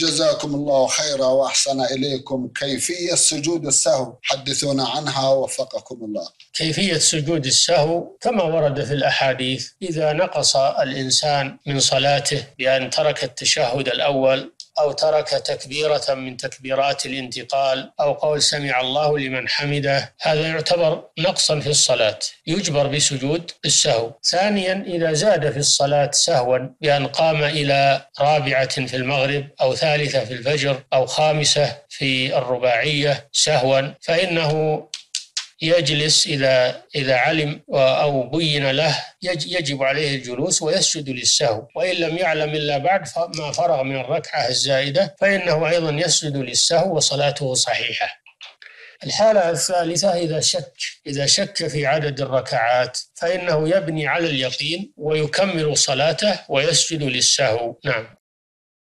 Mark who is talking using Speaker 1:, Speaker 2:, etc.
Speaker 1: جزاكم الله خيرا وأحسن إليكم. كيفية سجود السهو؟ حدثونا عنها وفقكم الله.
Speaker 2: كيفية سجود السهو؟ كما ورد في الأحاديث إذا نقص الإنسان من صلاته بأن ترك التشهد الأول أو ترك تكبيرة من تكبيرات الانتقال أو قول سمع الله لمن حمده هذا يعتبر نقصا في الصلاة يجبر بسجود السهو. ثانيا إذا زاد في الصلاة سهوا بأن قام إلى رابعة في المغرب أو ثالثة في الفجر أو خامسة في الرباعية سهوا فإنه يجلس إذا إذا علم أو بين له يجب عليه الجلوس ويسجد للسهو. وإن لم يعلم إلا بعد ما فرغ من الركعة الزائدة فإنه أيضا يسجد للسهو وصلاته صحيحة. الحالة الثالثة إذا شك إذا شك في عدد الركعات فإنه يبني على اليقين ويكمل صلاته ويسجد للسهو. نعم.